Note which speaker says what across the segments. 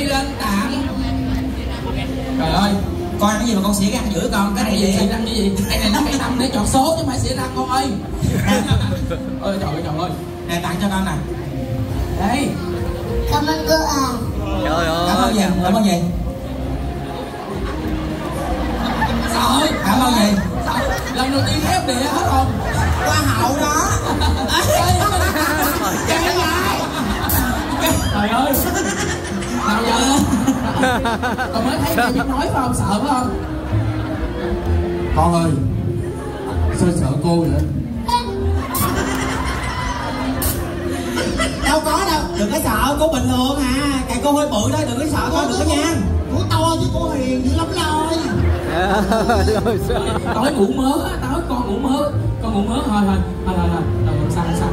Speaker 1: phi lên tạm.
Speaker 2: Trời ơi coi cái gì mà con xỉa răng dữ con cái này
Speaker 1: gì? xì răng cái gì? Cái này là cái tâm để chọn số chứ không phải xỉa răng con ơi. Ơi trời ơi trời ơi.
Speaker 2: Nè tặng cho con nè.
Speaker 1: Đây
Speaker 3: Cảm ơn cô à.
Speaker 4: Trời
Speaker 2: cảm ơn gì
Speaker 4: ơi.
Speaker 2: cảm ơn gì?
Speaker 1: Sợ
Speaker 2: cảm ơn gì?
Speaker 1: Lần đầu tiên thép địa hết không
Speaker 2: hoa hậu đó.
Speaker 1: Chạy lại Trời ơi Nào giờ Còn mới thấy biết nói phải không? Sợ phải không?
Speaker 5: con ơi sao sợ cô vậy
Speaker 2: đâu có đâu đừng có sợ cô bình thường à cái cô hơi bự đó đừng có sợ thôi đừng có nha
Speaker 3: Cô to chứ cô hiền dữ lắm rồi.
Speaker 1: Nói ngủ mớ nói con ngủ mớ Con ngủ mớ thôi thôi Thôi thôi thôi không sao không sao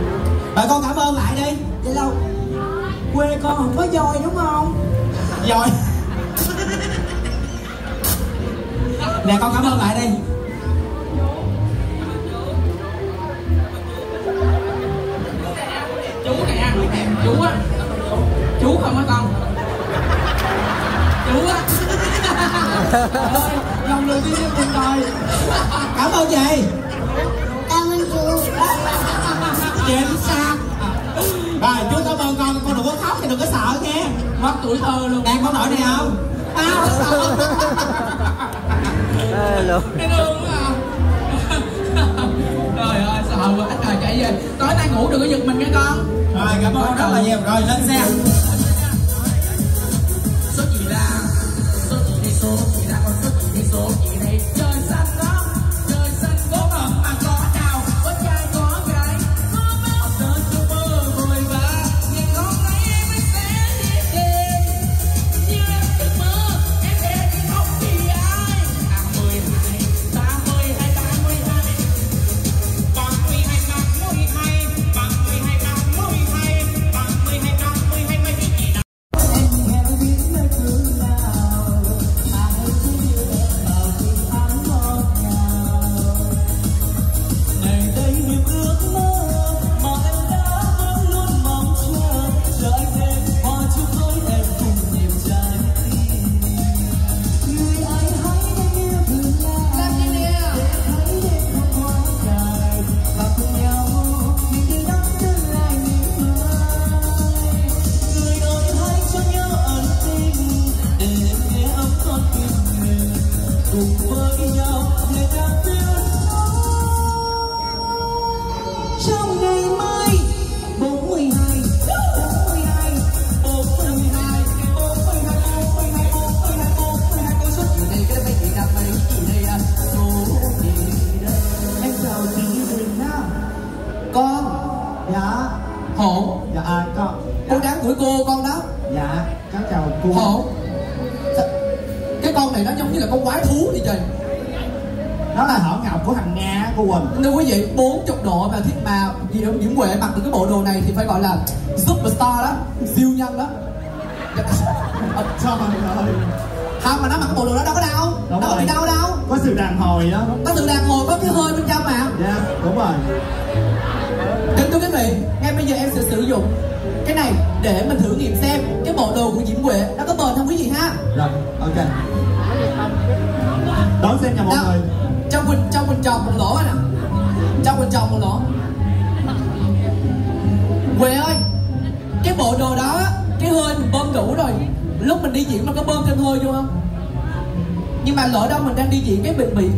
Speaker 2: rồi con cảm ơn lại đi
Speaker 3: Vậy đâu? Quê con không có voi đúng không?
Speaker 2: rồi nè con cảm ơn lại đi.
Speaker 1: Chú nè Chú á. Chú không á con? Chú á. Lần đầu tiên trong cuộc đời
Speaker 2: cảm ơn gì
Speaker 3: Cảm ơn chú.
Speaker 2: chính xác rồi chú cảm ơn có khóc thì đừng có sợ nha
Speaker 1: Mất tuổi thơ luôn.
Speaker 2: Đang có nổi này không?
Speaker 1: Tao. Sợ
Speaker 4: Hello.
Speaker 1: cái đường à. Trời ơi sợ quá. Trời chạy về. Tối nay ngủ đừng có giật mình nghe con.
Speaker 2: Rồi cảm ơn rất là nhiều. Rồi lên xe
Speaker 1: gì đây à gì
Speaker 6: đây em chào chị con dạ con
Speaker 1: cô đáng tuổi cô con đó
Speaker 6: dạ cháu chào cô
Speaker 1: hổ cái con này nó giống như là con quái thú đi trời
Speaker 6: đó là hở ngọc của hàng nga cô Quỳnh
Speaker 1: Thưa quý vị, 40 độ mà thiết mà Diễm Diễm Huệ mặc được cái bộ đồ này thì phải gọi là superstar đó, siêu nhân đó. Ờ,
Speaker 6: trời ơi
Speaker 1: Không mà nó mặc cái bộ đồ đó đâu có đau,
Speaker 6: Đúng
Speaker 1: đâu có
Speaker 6: rồi.
Speaker 1: bị đau đâu.
Speaker 6: có sự đàn hồi đó
Speaker 1: Có sự đàn hồi có cái hơi bên trong mà.
Speaker 6: dạ đúng rồi
Speaker 1: Kính thưa quý vị, ngay bây giờ em sẽ sử dụng cái này để mình thử nghiệm xem cái bộ đồ của Diễm Huệ nó có bền không quý vị ha.
Speaker 6: rồi ok đón xem nha mọi người
Speaker 1: Trong mình trong mình tròn một lỗ ạ. Trong mình tròn một lỗ. Huệ ơi, cái bộ đồ đó cái hơi mình bơm đủ rồi. Lúc mình đi diễn mình có bơm thêm hơi vô không? Nhưng mà lỡ đâu mình đang đi diễn cái bị bị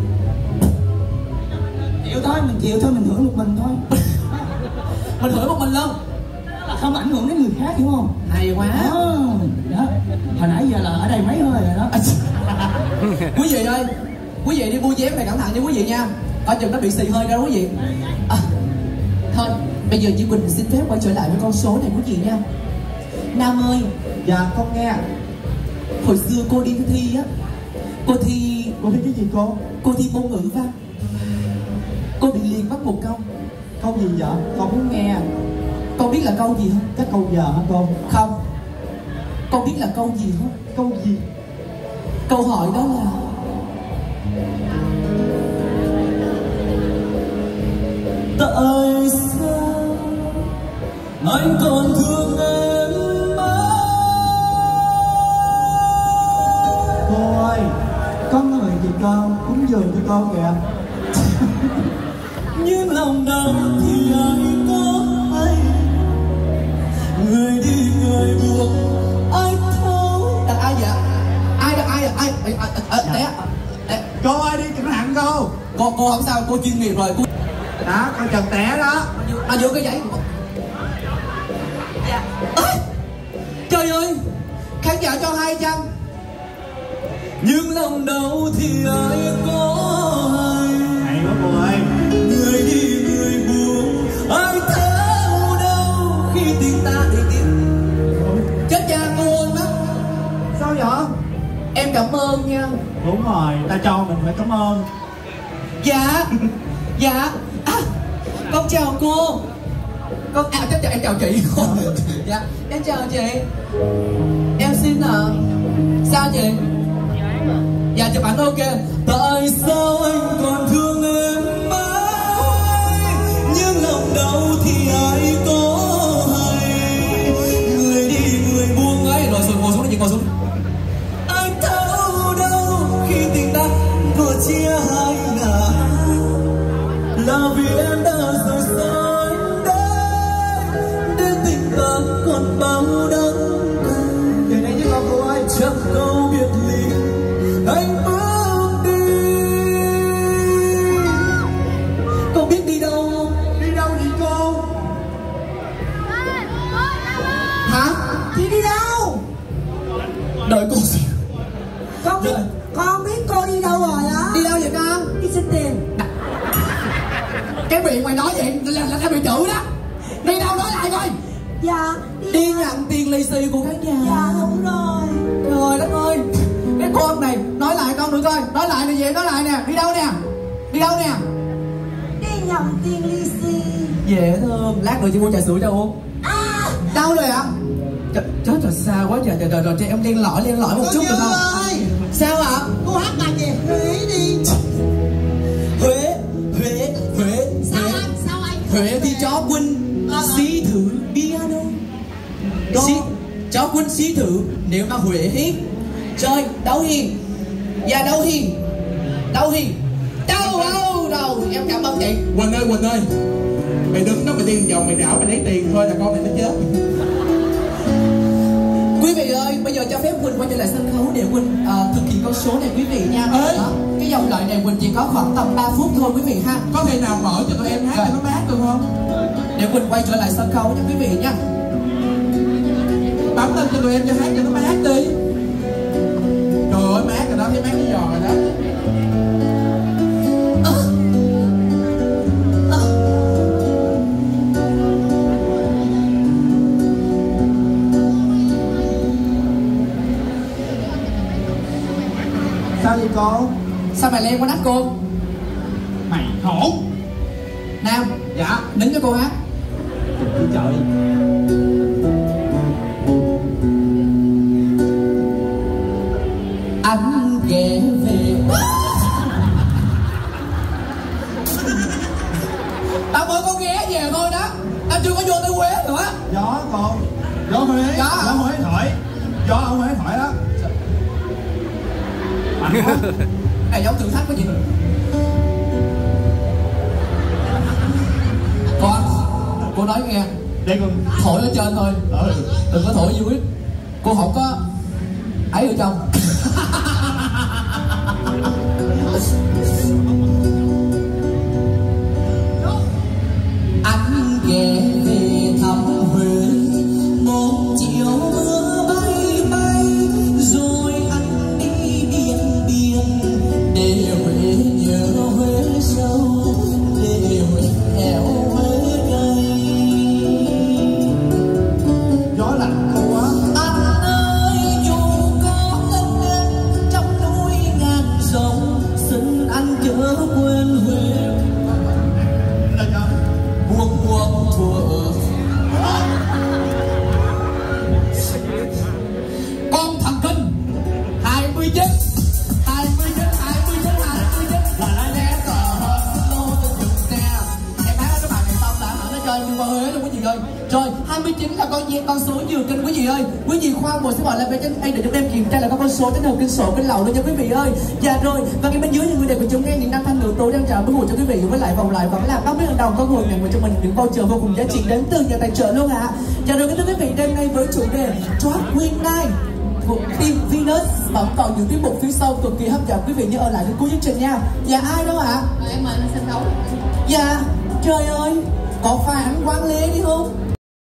Speaker 6: chịu thôi mình chịu thôi mình hưởng một mình thôi.
Speaker 1: Mình hửi một mình luôn.
Speaker 6: Không ảnh hưởng đến người khác hiểu không?
Speaker 1: Hay quá.
Speaker 6: Đó, đó. hồi nãy giờ là ở đây mấy hơi rồi đó.
Speaker 1: Quý vị ơi quý vị đi mua vé này cẩn thận nha quý vị nha. Ở chừng nó bị xì hơi ra quý vị. À, thôi bây giờ chị Quỳnh xin phép quay trở lại với con số này quý vị nha. Nam ơi
Speaker 6: dạ con nghe
Speaker 1: hồi xưa cô đi thi á cô thi
Speaker 6: cô thi cái gì cô?
Speaker 1: Cô thi môn ngữ văn cô bị liền mất một câu.
Speaker 6: Câu gì vậy? Con muốn nghe
Speaker 1: con biết là câu gì không?
Speaker 6: Chắc câu giờ hả cô?
Speaker 1: Không. Con biết là câu gì không?
Speaker 6: Câu gì?
Speaker 1: Câu hỏi đó là
Speaker 6: tại sao? Anh còn thương em mãi
Speaker 3: thôi con
Speaker 6: người
Speaker 2: gì con
Speaker 1: cúng dường cho con kìa. Chuyên nghiệp rồi cô
Speaker 2: đó con trần té đó.
Speaker 1: À vô cái giấy. Ê, trời ơi khán giả cho hai chăng
Speaker 6: nhưng lòng đau thì ai có hay
Speaker 2: hay quá cô ơi.
Speaker 6: Người đi người buồn ai thấu đâu khi tình ta thì tình
Speaker 1: chết cha cô quên mất
Speaker 2: sao vậy?
Speaker 1: Em cảm ơn nha.
Speaker 2: Đúng rồi ta cho mình phải cảm ơn
Speaker 1: dạ. Dạ. À, con chào cô. Con à chắc chào em chào chị. Dạ em chào chị. Em xin à sao chị? Dạ chụp ảnh ok.
Speaker 6: Tại sao anh còn thương em mãi? Nhưng lòng đau
Speaker 1: mày nói vậy là là cái bị chữ đó. Đi đâu nói lại coi.
Speaker 3: Dạ.
Speaker 1: Đi nhận tiền lì xì của khán giả
Speaker 3: dạ đúng rồi.
Speaker 1: Trời đất ơi. Cái con này nói lại con nữa coi. Nói lại là gì nói lại nè. Đi đâu nè? Đi đâu nè?
Speaker 3: Đi nhận tiền lì xì.
Speaker 1: Dễ thương. Lát nữa chị mua trà sữa cho uống.
Speaker 3: À.
Speaker 1: Đâu rồi ạ. Trời trời trời xa quá trời. Trời trời trời em len lỏi len lỏi một chút được không?
Speaker 3: Ơi.
Speaker 1: Sao ạ?
Speaker 3: Cô hát bài về huế đi
Speaker 1: huế thì chó quân xí thử piano. Xí chó quân xí thử. Nếu mà huế hết chơi đấu hiền. Và đấu hiền. Đấu hiền. Đâu đâu đâu em cảm ơn chị
Speaker 2: quỳnh ơi quỳnh ơi. Mày đứng đó mày đi vòng mày đảo mày lấy tiền thôi là con mày nó chết
Speaker 1: giờ cho phép quỳnh quay trở lại sân khấu để quỳnh ờ, thực hiện con số này quý vị nha.
Speaker 2: Ê!
Speaker 1: Đó, cái dòng lợi này quỳnh chỉ có khoảng tầm 3 phút thôi quý vị ha.
Speaker 2: Có thể nào mở cho tụi em hát cho nó mát được không?
Speaker 1: Để quỳnh quay trở lại sân khấu nha quý vị nha.
Speaker 2: Bấm lên cho tụi em cho hát cho nó mát đi. Trời ơi mát rồi đó thấy mát cái giò rồi đó
Speaker 3: cô?
Speaker 1: Sao mày len qua nách cô?
Speaker 2: Mày khổ
Speaker 1: nam
Speaker 2: dạ
Speaker 1: nín cho cô hát.
Speaker 2: Trời
Speaker 1: anh này giống thử thách có gì con cô nói nghe.
Speaker 5: Đây còn
Speaker 1: thổi ở trên thôi.
Speaker 5: Ừ.
Speaker 1: đừng có thổi dưới. Cô không có ấy ở trong rồi 29
Speaker 5: là
Speaker 1: con gì con số nhiều kinh quý vị ơi quý vị khoan một sẽ gọi là về trên đây để chúng em kiểm tra là có con số trên đầu kinh sổ kinh lậu luôn nha quý vị ơi dạ rồi và ngay bên dưới những người đẹp của chúng em những năm thanh nữ tố đang chào với cho quý vị với lại vòng lại vẫn là 30 000 đồng có người nhận của chúng mình những voucher vô cùng giá trị đến từ nhà tài trợ luôn ạ à. dạ rồi kính thưa quý vị đêm nay với chủ đề Drag Queen Night của team Venus vẫn còn những tiết mục phía sau cực kỳ hấp dẫn. Quý vị nhớ ở lại đến cuối chương trình nha. Dạ ai đâu ạ?
Speaker 7: Em mời sân khấu
Speaker 1: dạ trời ơi có phải anh quang lê đi không